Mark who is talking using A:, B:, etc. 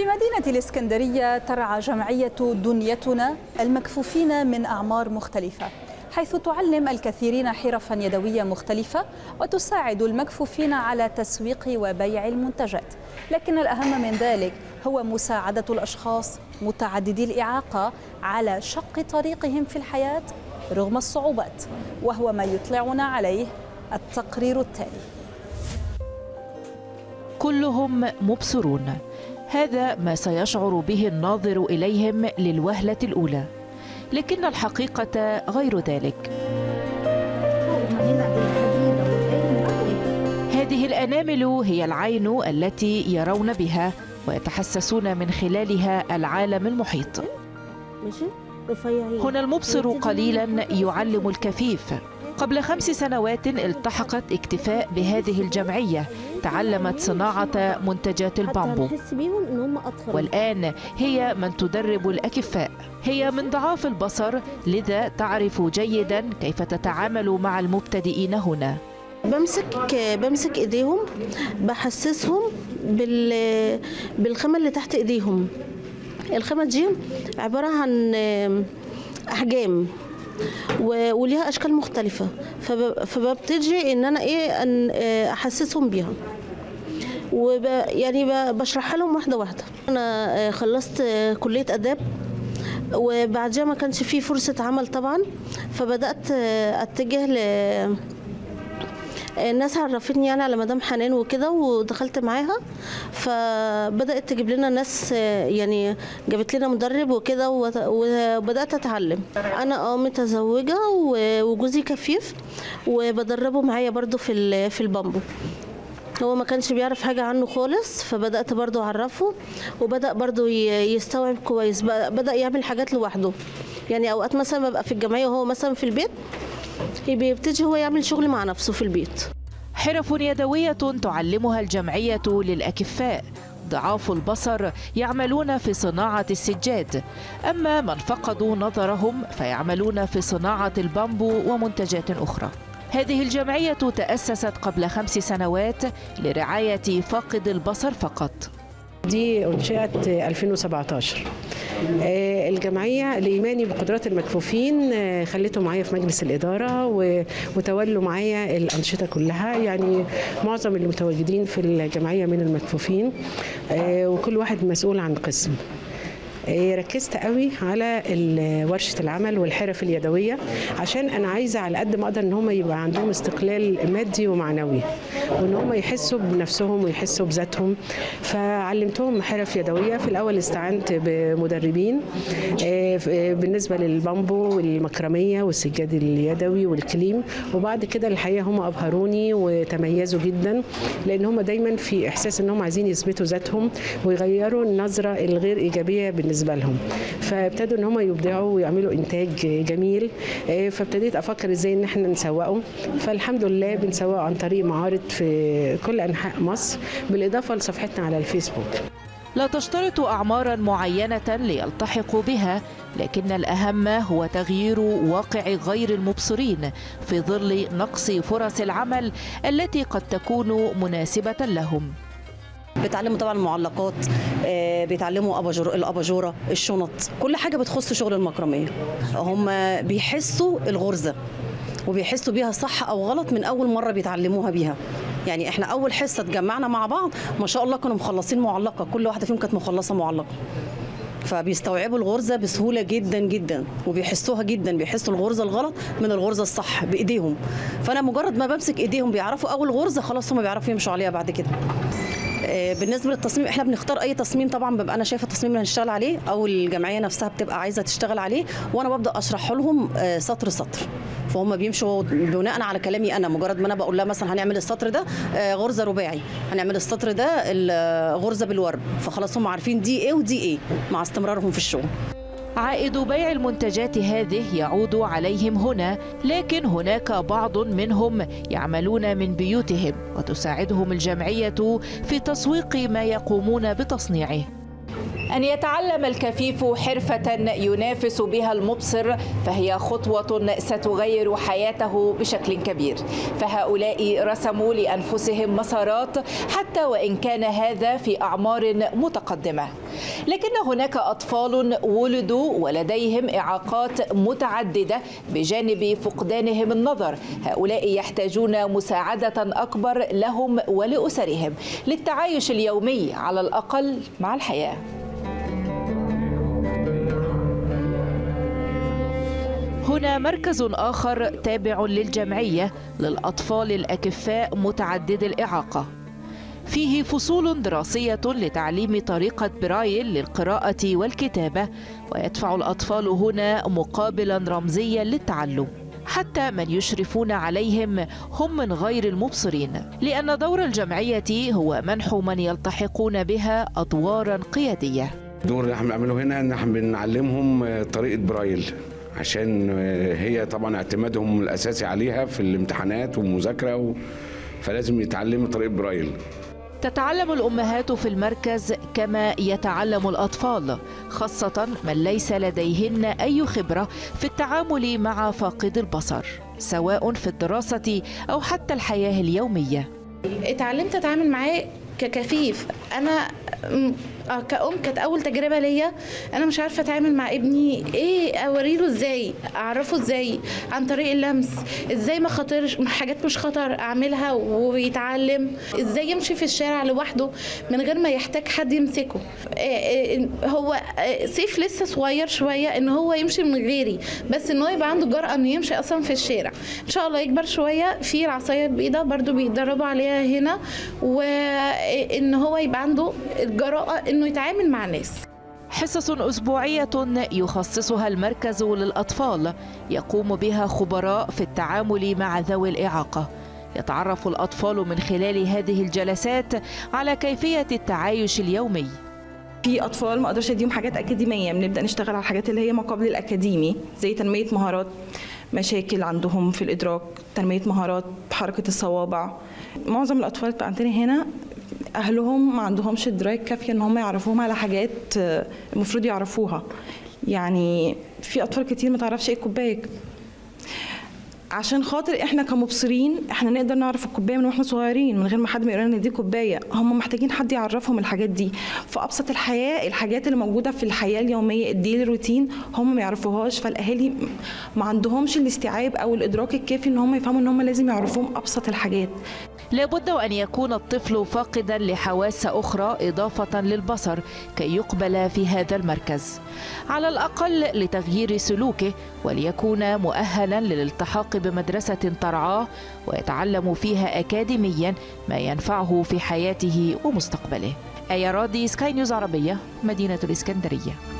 A: في مدينة الإسكندرية ترعى جمعية دنيتنا المكفوفين من أعمار مختلفة حيث تعلم الكثيرين حرفا يدوية مختلفة وتساعد المكفوفين على تسويق وبيع المنتجات. لكن الأهم من ذلك هو مساعدة الأشخاص متعددي الإعاقة على شق طريقهم في الحياة رغم الصعوبات وهو ما يطلعنا عليه التقرير التالي.
B: كلهم مبصرون. هذا ما سيشعر به الناظر إليهم للوهلة الأولى لكن الحقيقة غير ذلك. هذه الأنامل هي العين التي يرون بها ويتحسسون من خلالها العالم المحيط. هنا المبصر قليلا يعلم الكفيف. قبل خمس سنوات التحقت اكتفاء بهذه الجمعية تعلمت صناعة منتجات البامبو. والآن هي من تدرب الأكفاء. هي من ضعاف البصر لذا تعرف جيدا كيف تتعامل مع المبتدئين هنا.
C: بمسك بمسك إيديهم بحسسهم بال بالخامة اللي تحت إيديهم. الخامة دي عبارة عن أحجام وليها أشكال مختلفة. فببتدي إن أنا إيه أن أحسسهم بيها. وب يعني بشرحها لهم واحدة واحدة. أنا خلصت كلية آداب وبعدها ما كانش فيه فرصة عمل طبعا فبدأت أتجه ل الناس عرفتني يعني على مدام حنان وكده ودخلت معاها. فبدأت تجيب لنا ناس يعني جابت لنا مدرب وكده وبدأت أتعلم. أنا آه متزوجة وجوزي كفيف وبدربه معايا برده في في البامبو. هو ما كانش بيعرف حاجة عنه خالص فبدأت برضو أعرفه وبدأ برضو يستوعب كويس بدأ يعمل حاجات لوحده. يعني أوقات مثلا ببقى في الجمعية وهو مثلا في البيت بيبتدي هو يعمل شغل مع نفسه في البيت.
B: حرف يدوية تعلمها الجمعية للأكفاء. ضعاف البصر يعملون في صناعة السجاد. أما من فقدوا نظرهم فيعملون في صناعة البامبو ومنتجات أخرى. هذه الجمعية تأسست قبل خمس سنوات لرعاية فاقد البصر فقط.
D: دي أنشئت 2017 الجمعية لإيماني بقدرات المكفوفين خليته معايا في مجلس الإدارة وتولوا معايا الأنشطة كلها. يعني معظم المتواجدين في الجمعية من المكفوفين وكل واحد مسؤول عن قسم. ركزت قوي على ورشة العمل والحرف اليدوية عشان أنا عايزة على قد ما أقدر إن هم يبقى عندهم استقلال مادي ومعنوي وإن هم يحسوا بنفسهم ويحسوا بذاتهم. فعلمتهم حرف يدوية. في الأول استعنت بمدربين بالنسبة للبامبو والمكرمية والسجاد اليدوي والكليم. وبعد كده الحقيقة هم أبهروني وتميزوا جدا لأن هم دايما في إحساس إن هم عايزين يثبتوا ذاتهم ويغيروا النظرة الغير إيجابية بالنسبة لهم. فابتدوا إن هم يبدعوا ويعملوا إنتاج جميل فابتديت أفكر إزاي إن إحنا نسوقه. فالحمد لله بنسوقه عن طريق معارض في كل أنحاء مصر بالإضافة لصفحتنا على الفيسبوك.
B: لا تشترط اعمارا معينة ليلتحقوا بها لكن الأهم هو تغيير واقع غير المبصرين في ظل نقص فرص العمل التي قد تكون مناسبة لهم.
E: بيتعلموا طبعا المعلقات بيتعلموا أباجور الأباجورة الشنط كل حاجة بتخص شغل المكرمية. هم بيحسوا الغرزة وبيحسوا بيها صح أو غلط من أول مرة بيتعلموها بيها. يعني إحنا أول حصة اتجمعنا مع بعض ما شاء الله كانوا مخلصين معلقة كل واحدة فيهم كانت مخلصة معلقة. فبيستوعبوا الغرزة بسهولة جدا جدا وبيحسوها جدا بيحسوا الغرزة الغلط من الغرزة الصح بإيديهم. فأنا مجرد ما بمسك إيديهم بيعرفوا أول غرزة خلاص هم بيعرفوا يمشوا عليها بعد كده. بالنسبة للتصميم إحنا بنختار أي تصميم طبعا ببقى أنا شايفة التصميم اللي هنشتغل عليه أو الجمعية نفسها بتبقى عايزة تشتغل عليه وأنا ببدأ اشرح لهم سطر سطر. فهم بيمشوا بناء على كلامي أنا مجرد ما أنا بقول لها مثلا هنعمل السطر ده غرزة رباعي. هنعمل السطر ده غرزة بالورد. فخلاص هم عارفين دي إيه ودي إيه مع استمرارهم في الشغل.
B: عائد بيع المنتجات هذه يعود عليهم هنا لكن هناك بعض منهم يعملون من بيوتهم وتساعدهم الجمعية في تسويق ما يقومون بتصنيعه. أن يتعلم الكفيف حرفة ينافس بها المبصر فهي خطوة ستغير حياته بشكل كبير. فهؤلاء رسموا لأنفسهم مسارات حتى وإن كان هذا في أعمار متقدمة. لكن هناك أطفال ولدوا ولديهم إعاقات متعددة بجانب فقدانهم النظر. هؤلاء يحتاجون مساعدة أكبر لهم ولأسرهم للتعايش اليومي على الأقل مع الحياة. هنا مركز آخر تابع للجمعية للأطفال الأكفاء متعدد الإعاقة. فيه فصول دراسية لتعليم طريقة برايل للقراءة والكتابة ويدفع الأطفال هنا مقابلا رمزيا للتعلم. حتى من يشرفون عليهم هم من غير المبصرين لأن دور الجمعية هو منح من يلتحقون بها أدوارا قيادية.
F: الدور اللي إحنا بنعمله هنا إن إحنا بنعلمهم طريقة برايل عشان هي طبعا اعتمادهم الأساسي عليها في الامتحانات والمذاكرة و... فلازم يتعلموا طريقه برايل
B: تتعلم الأمهات في المركز كما يتعلم الأطفال خاصة من ليس لديهن أي خبرة في التعامل مع فاقد البصر سواء في الدراسة أو حتى الحياة اليومية.
G: اتعلمت أتعامل معاه ككفيف. أنا كأم كانت أول تجربة ليا. أنا مش عارفة أتعامل مع ابني. إيه أوريله إزاي؟ أعرفه إزاي؟ عن طريق اللمس. إزاي ما خاطرش حاجات مش خطر أعملها ويتعلم؟ إزاي يمشي في الشارع لوحده من غير ما يحتاج حد يمسكه؟ هو سيف لسه صغير شوية إن هو يمشي من غيري بس إن هو يبقى عنده جرأة إنه يمشي أصلا في الشارع. إن شاء الله يكبر شوية. في العصاية البيضاء برضو بيتدربوا عليها هنا وإن هو يبقى عنده الجراءة إنه يتعامل مع الناس
B: حصص أسبوعية يخصصها المركز للأطفال. يقوم بها خبراء في التعامل مع ذوي الإعاقة. يتعرف الأطفال من خلال هذه الجلسات على كيفية التعايش اليومي.
H: في أطفال ما أقدرش أديهم حاجات أكاديمية. بنبدأ نشتغل على الحاجات اللي هي ما قبل الأكاديمي زي تنمية مهارات مشاكل عندهم في الإدراك تنمية مهارات حركه الصوابع. معظم الأطفال اللي عندنا هنا أهلهم ما عندهمش إدراك كافيه إن هم يعرفوهم على حاجات المفروض يعرفوها. يعني في أطفال كتير ما تعرفش إيه الكوباية. عشان خاطر إحنا كمبصرين إحنا نقدر نعرف الكوباية من وإحنا صغيرين من غير ما حد يقول لنا دي كوباية. هم محتاجين حد يعرفهم الحاجات دي. في أبسط الحياة الحاجات اللي موجودة في الحياة اليومية الديلي روتين هم ما يعرفوهاش. فالأهالي ما عندهمش الاستيعاب أو الإدراك الكافي إن هم يفهموا إن هم لازم يعرفوهم أبسط الحاجات.
B: لابد وأن يكون الطفل فاقدا لحواس أخرى إضافة للبصر كي يقبل في هذا المركز. على الأقل لتغيير سلوكه وليكون مؤهلا للالتحاق بمدرسة ترعاه ويتعلم فيها أكاديميا ما ينفعه في حياته ومستقبله. آية راضي سكاي نيوز عربية مدينة الإسكندرية.